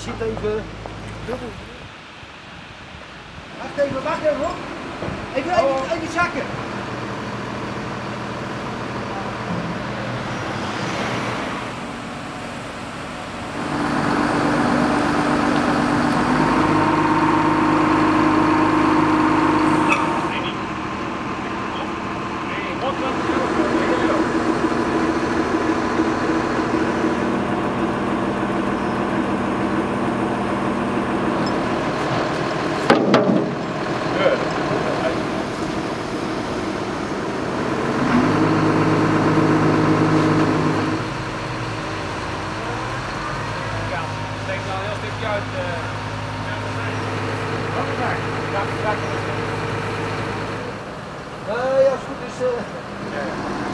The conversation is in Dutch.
zit even dubbel. Wacht even, wacht even hoor. Even, even, even zakken. Dan een heel stukje uit. Eh, ja, als het goed is. eh,